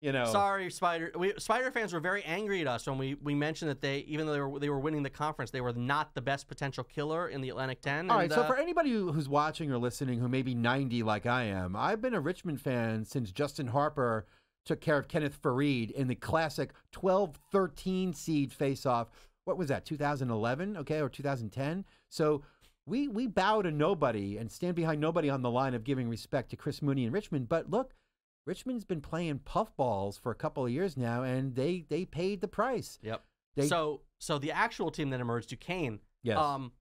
you know, Sorry, Spider. We, Spider fans were very angry at us when we, we mentioned that they, even though they were they were winning the conference, they were not the best potential killer in the Atlantic Ten. All right, and, so uh, for anybody who's watching or listening who may be 90 like I am, I've been a Richmond fan since Justin Harper took care of Kenneth Faried in the classic 12-13 seed face-off. What was that, 2011, okay, or 2010? So we we bow to nobody and stand behind nobody on the line of giving respect to Chris Mooney and Richmond. But look, Richmond's been playing puffballs for a couple of years now, and they they paid the price. yep. They, so so the actual team that emerged, Duquesne. yes. Um,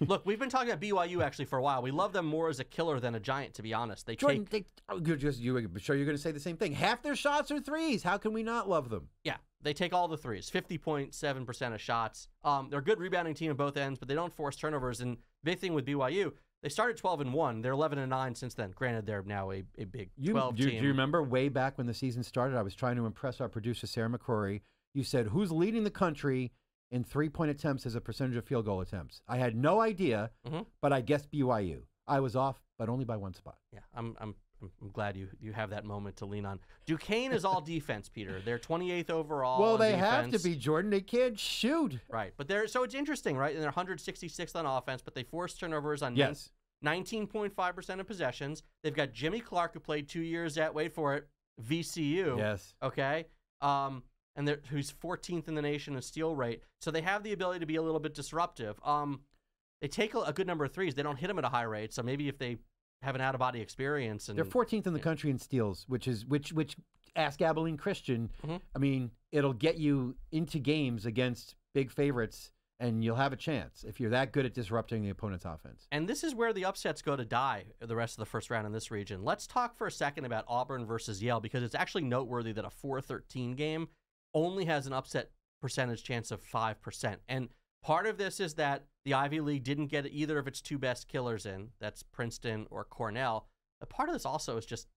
look, we've been talking about BYU actually for a while. We love them more as a killer than a giant, to be honest. They Jordan, take they, oh, you're just you. I'm sure you're going to say the same thing. Half their shots are threes. How can we not love them? yeah, they take all the threes, fifty point seven percent of shots. Um, they're a good rebounding team at both ends, but they don't force turnovers. And big thing with BYU, they started twelve and one. They're eleven and nine since then. Granted, they're now a, a big You, twelve do, do team. you remember way back when the season started? I was trying to impress our producer Sarah McCrory. You said, "Who's leading the country in three-point attempts as a percentage of field goal attempts?" I had no idea, Mhm. but I guessed BYU. I was off, but only by one spot. Yeah, I'm, I'm, I'm glad you you have that moment to lean on. Duquesne is all defense, Peter. They're 28th overall. well, they have to be Jordan. They can't shoot. right, but they're so it's interesting, right? And they're 166th on offense, but they force turnovers on Yes. 19.5 percent of possessions. They've got Jimmy Clark, who played two years at wait for it VCU. Yes. Okay. Um, and they're who's 14th in the nation in steal rate. So they have the ability to be a little bit disruptive. Um, they take a, a good number of threes. They don't hit them at a high rate. So maybe if they have an out of body experience and They're 14th in the country in steals, which is which which ask Abilene Christian. Mhm. I mean, it'll get you into games against big favorites, and you'll have a chance if you're that good at disrupting the opponent's offense. And this is where the upsets go to die the rest of the first round in this region. Let's talk for a second about Auburn versus Yale because it's actually noteworthy that a 4 13 game only has an upset percentage chance of 5%. And part of this is that the Ivy League didn't get either of its two best killers in that's Princeton or Cornell. A part of this also is just,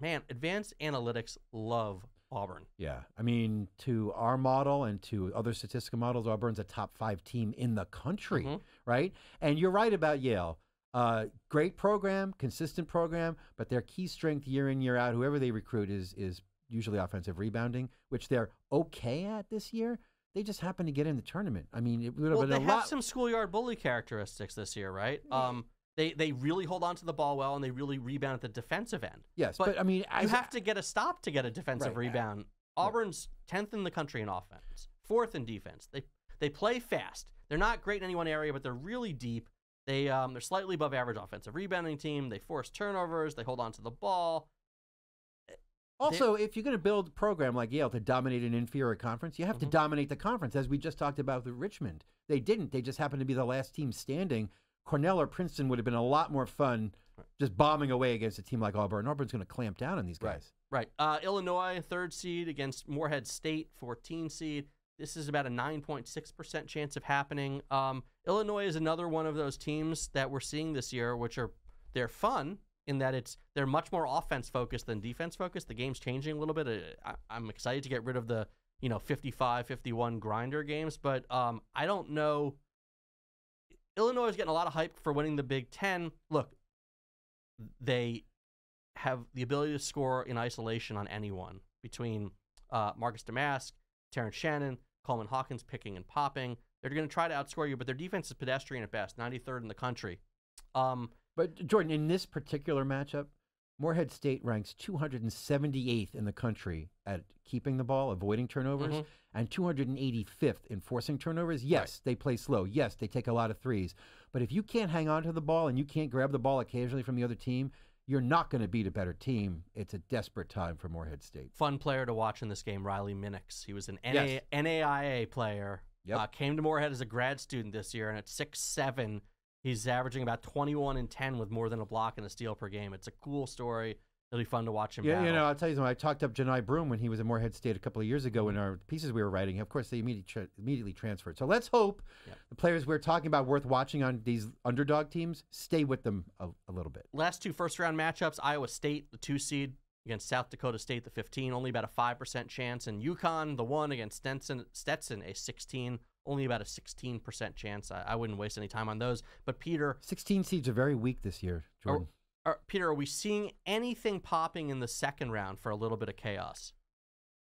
man, advanced analytics love Auburn. Yeah, I mean, to our model and to other statistical models, Auburn's a top five team in the country, Mhm. right? And you're right about Yale. Uh, great program, consistent program, but their key strength year in year out, whoever they recruit, is is usually offensive rebounding, which they're okay at this year. They just happened to get in the tournament. I mean, it would have Well, been they a have lot. some schoolyard bully characteristics this year, right? Um, they they really hold on to the ball well and they really rebound at the defensive end. yes, but but, I mean, You have to get a stop to get a defensive Right. rebound. Auburn's tenth in the country in offense, fourth in defense. They they play fast. They're not great in any one area, but they're really deep. They um, they're slightly above average offensive rebounding team. They force turnovers. They hold on to the ball. Also, if you're going to build a program like Yale to dominate an inferior conference, you have to Mhm. dominate the conference, as we just talked about with Richmond. They didn't. They just happened to be the last team standing. Cornell or Princeton would have been a lot more fun just bombing away against a team like Auburn. Auburn's going to clamp down on these Right. guys. Right. Uh, Illinois, third seed against Morehead State, 14 seed. This is about a 9.6% chance of happening. Um, Illinois is another one of those teams that we're seeing this year, which are they're fun in that it's they're much more offense focused than defense focused. The game's changing a little bit. I, I'm excited to get rid of the you know 55, 51 grinder games, but um, I don't know. Illinois is getting a lot of hype for winning the Big Ten. Look, they have the ability to score in isolation on anyone between uh, Marcus Domask, Terrence Shannon, Coleman Hawkins picking and popping. They're going to try to outscore you, but their defense is pedestrian at best, 93rd in the country. Um, But, Jordan, in this particular matchup, Morehead State ranks 278th in the country at keeping the ball, avoiding turnovers, Mhm. and 285th in forcing turnovers. Yes, they play slow. Yes, they take a lot of threes. But if you can't hang on to the ball and you can't grab the ball occasionally from the other team, you're not going to beat a better team. It's a desperate time for Morehead State. fun player to watch in this game, Riley Minix. He was an NA- Yes. NAIA player. Yep. Uh, came to Morehead as a grad student this year, and at six seven, he's averaging about 21 and 10 with more than a block and a steal per game. It's a cool story. It'll be fun to watch him. Yeah, you know, I'll tell you something. I talked up Johni Broome when he was at Morehead State a couple of years ago in mm-hmm. our pieces we were writing. Of course, they immediately tra- immediately transferred. So let's hope Yeah. the players we're talking about worth watching on these underdog teams stay with them a, a little bit. last two first round matchups Iowa State, the two seed, against South Dakota State, the 15, only about a 5% chance. And UConn, the one, against Stetson, Stetson a 16, only about a 16% chance. I, I wouldn't waste any time on those. But Peter, 16 seeds are very weak this year, Jordan. are, Peter, are we seeing anything popping in the second round for a little bit of chaos?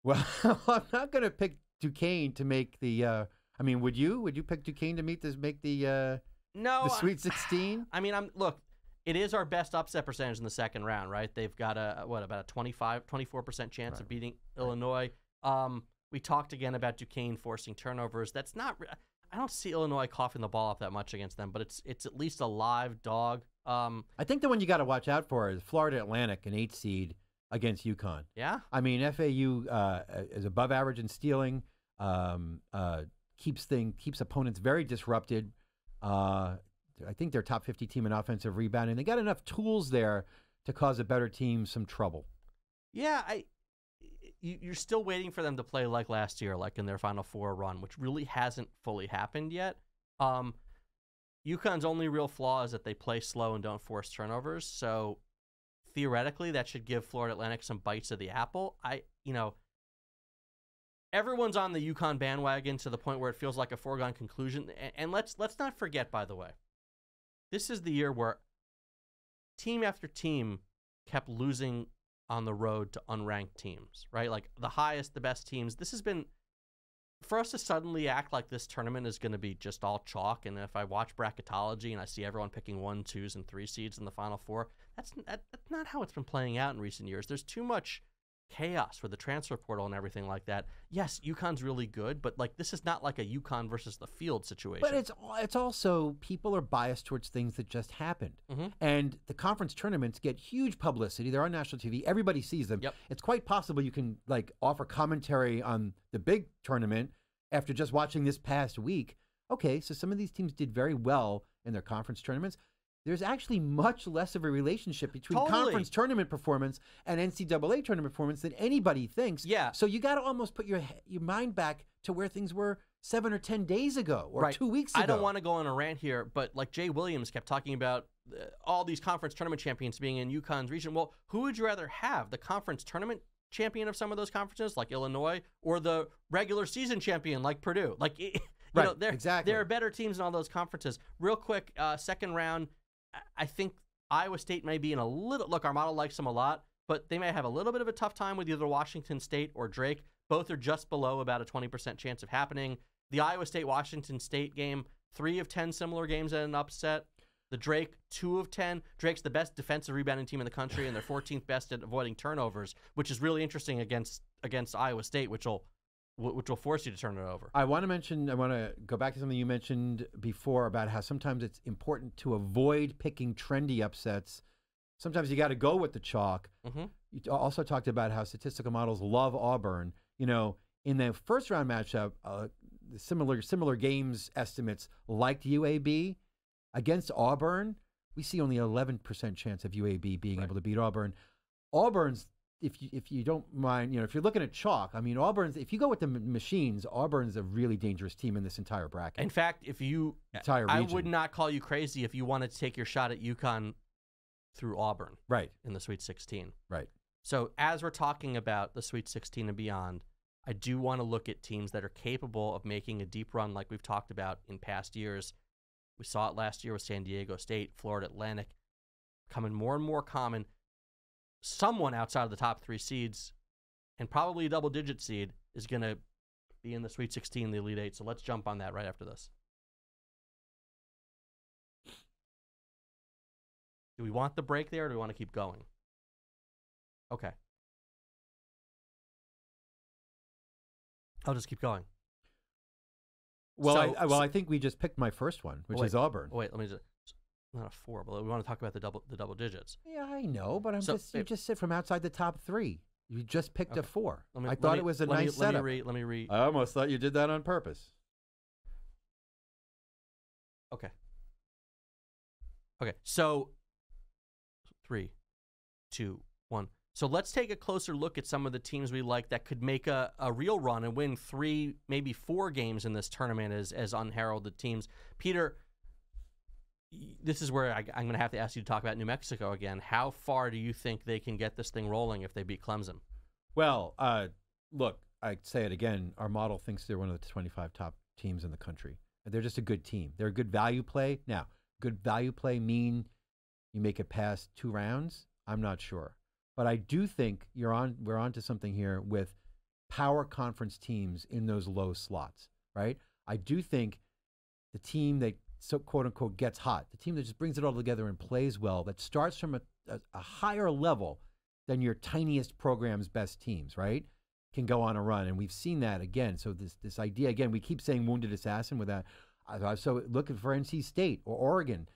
Well, [LAUGHS] I'm not going to pick Duquesne to make the. Uh, I mean, would you? Would you pick Duquesne to meet this, make the uh, No. the Sweet 16? [SIGHS] I mean, I'm look. It is our best upset percentage in the second round, right? They've got a what about a 25, 24 percent chance of Right. beating Illinois. Um, we talked again about Duquesne forcing turnovers. That's not. I don't see Illinois coughing the ball up that much against them, but it's it's at least a live dog. Um, I think the one you got to watch out for is Florida Atlantic, an eight seed against UConn. yeah, I mean, FAU uh, is above average in stealing. Um, uh, keeps thing keeps opponents very disrupted. Uh, I think they're top 50 team in offensive rebounding. They got enough tools there to cause a better team some trouble. yeah. I you're still waiting for them to play like last year, like in their Final Four run, which really hasn't fully happened yet. Um, UConn's only real flaw is that they play slow and don't force turnovers. So theoretically, that should give Florida Atlantic some bites of the apple. I, you know, everyone's on the UConn bandwagon to the point where it feels like a foregone conclusion. And, and let's let's not forget, by the way, this is the year where team after team kept losing on the road to unranked teams, right? Like the highest, the best teams. This has been for us to suddenly act like this tournament is going to be just all chalk. And if I watch bracketology and I see everyone picking one, twos, and three seeds in the final four, that's that, that's not how it's been playing out in recent years. There's too much chaos with the transfer portal and everything like that. Yes, UConn's really good, but like this is not like a UConn versus the field situation. But it's it's also people are biased towards things that just happened, Mhm. and the conference tournaments get huge publicity. They're on national TV. Everybody sees them. Yep. It's quite possible you can like offer commentary on the big tournament after just watching this past week. Okay, so some of these teams did very well in their conference tournaments. There's actually much less of a relationship between Totally. conference tournament performance and NCAA tournament performance than anybody thinks. Yeah. So you got to almost put your your mind back to where things were seven or ten days ago or Right. two weeks ago. I don't want to go on a rant here, but like Jay Williams kept talking about uh, all these conference tournament champions being in UConn's region. Well, who would you rather have? The conference tournament champion of some of those conferences, like Illinois, or the regular season champion, like Purdue? Like, [LAUGHS] you Right, know, there, exactly. there are better teams in all those conferences. Real quick, uh, second round, I- think Iowa State may be in a little. Look, our model likes them a lot, but they may have a little bit of a tough time with either Washington State or Drake. Both are just below about a 20% chance of happening. The Iowa State Washington State game, three of 10 similar games at an upset. The Drake, two of 10. Drake's the best defensive rebounding team in the country, and they're 14th best at avoiding turnovers, which is really interesting against against Iowa State, which will which will force you to turn it over. I want to mention, I want to go back to something you mentioned before about how sometimes it's important to avoid picking trendy upsets. Sometimes you got to go with the chalk. hmm You also talked about how statistical models love Auburn. You know, in the first round matchup, uh, similar similar games estimates liked UAB against Auburn. We see only 11% chance of UAB being Right. able to beat Auburn. Auburn's if you if you don't mind, you know, if you're looking at chalk, I mean, Auburn's if you go with the m- machines, Auburn's a really dangerous team in this entire bracket. In fact, if you, entire region. I would not call you crazy if you wanted to take your shot at UConn through Auburn right, in the Sweet 16. right. So as we're talking about the Sweet 16 and beyond, I do want to look at teams that are capable of making a deep run, like we've talked about in past years. We saw it last year with San Diego State, Florida Atlantic, coming more and more common. Someone outside of the top three seeds, and probably a double-digit seed, is going to be in the Sweet 16, the Elite Eight. So let's jump on that right after this. Do we want the break there, or do we want to keep going? Okay. I'll just keep going. Well, So- I, well, I think we just picked my first one, which Wait. is Auburn. Wait, let me just. Not a four, but we want to talk about the double the double digits. Yeah, I know, but I'm So, just you if- just said from outside the top three. You just picked a four. Me, I thought me- it was a let me- nice let. Me re, let me read. I almost thought you did that on purpose. Okay. Okay. So three, two, one. So let's take a closer look at some of the teams we like that could make a, a real run and win three, maybe four games in this tournament as as unheralded teams. Peter, y- this is where I, I'm going to have to ask you to talk about New Mexico again. How far do you think they can get this thing rolling if they beat Clemson? Well, uh, look, I say it again. Our model thinks they're one of the 25 top teams in the country. They're just a good team. They're a good value play. Now, good value play mean you make it past two rounds? I'm not sure, but I do think you're on. We're on to something here with power conference teams in those low slots, right? I do think the team that so quote unquote gets hot, the team that just brings it all together and plays well, that starts from a, a, a higher level than your tiniest program's best teams, right? Can go on a run, and we've seen that again. So this this idea again, we keep saying wounded assassin with that. So looking for NC State or Oregon,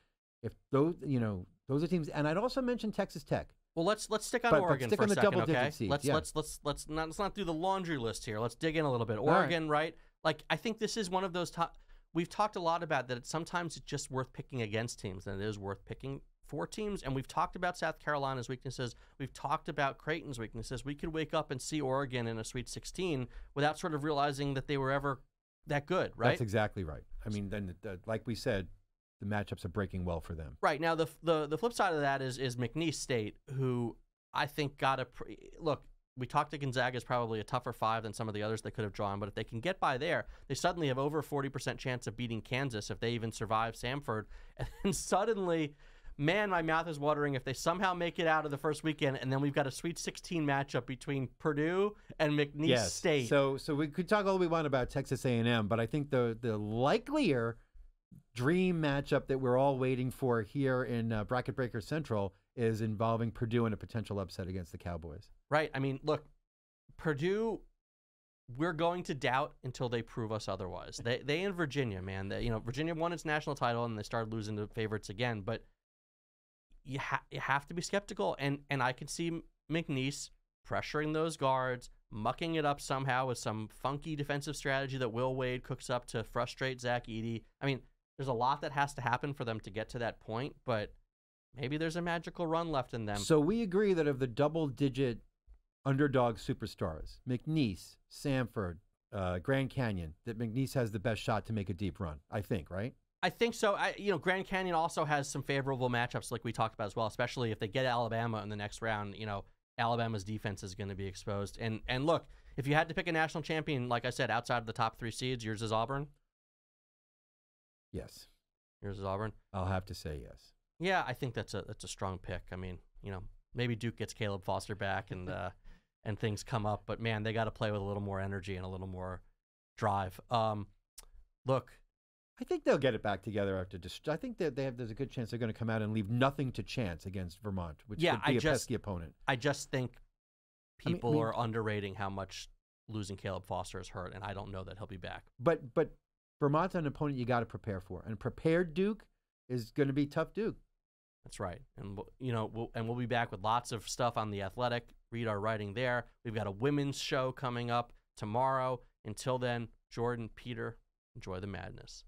if those you know those are teams, and I'd also mention Texas Tech. Well, let's let's stick on But- but Oregon stick for on a the second, double-digit okay? seeds, let's yeah. let's let's let's not let's not do the laundry list here. Let's dig in a little bit. right. Oregon, right? Like I think this is one of those top. We've talked a lot about that. Sometimes it's just worth picking against teams than it is worth picking for teams. And we've talked about South Carolina's weaknesses. We've talked about Creighton's weaknesses. We could wake up and see Oregon in a Sweet 16 without sort of realizing that they were ever that good, right? That's exactly right. I mean, then the, like we said, the matchups are breaking well for them. Right now, the the the flip side of that is is McNeese State, who I think got a pre- look. We talked to Gonzaga is probably a tougher five than some of the others they could have drawn, but if they can get by there, they suddenly have over forty percent chance of beating Kansas if they even survive Samford, [LAUGHS] and then suddenly. Man, my mouth is watering if they somehow make it out of the first weekend, and then we've got a Sweet 16 matchup between Purdue and McNeese yes. State. So so we could talk all we want about Texas A&M, but I think the the likelier dream matchup that we're all waiting for here in uh, Bracket Breaker Central is involving Purdue in a potential upset against the Cowboys. Right. I mean, look, Purdue. We're going to doubt until they prove us otherwise. They they in Virginia, man. They, you know, Virginia won its national title and they started losing to favorites again. But you ha- you have to be skeptical, and and I can see McNeese pressuring those guards, mucking it up somehow with some funky defensive strategy that Will Wade cooks up to frustrate Zach Edey. I mean, there's a lot that has to happen for them to get to that point, but maybe there's a magical run left in them. So we agree that of the double digit underdog superstars, McNeese, Samford, uh, Grand Canyon, that McNeese has the best shot to make a deep run. I think, right? I think so. I, you know, Grand Canyon also has some favorable matchups, like we talked about as well. Especially if they get Alabama in the next round. You know, Alabama's defense is going to be exposed. And and look, if you had to pick a national champion, like I said, outside of the top three seeds, yours is Auburn. Yes, Yours is Auburn. I'll have to say yes. Yeah, I think that's a that's a strong pick. I mean, you know, maybe Duke gets Caleb Foster back, and uh, [LAUGHS] and things come up. But man, they got to play with a little more energy and a little more drive. Um, look, I think they'll get it back together after. Dist- I think that they have. There's a good chance they're going to come out and leave nothing to chance against Vermont, which Yeah, could be I a just- pesky opponent. I just think I mean- I people mean- are underrating how much losing Caleb Foster has hurt, and I don't know that he'll be back. But but Vermont's an opponent you got to prepare for, and prepared Duke is going to be tough Duke. That's right, and we'll- you know, we'll, and we'll be back with lots of stuff on the Athletic. Read our writing there. We've got a women's show coming up tomorrow. Until then, Jordan, Peter, enjoy the madness.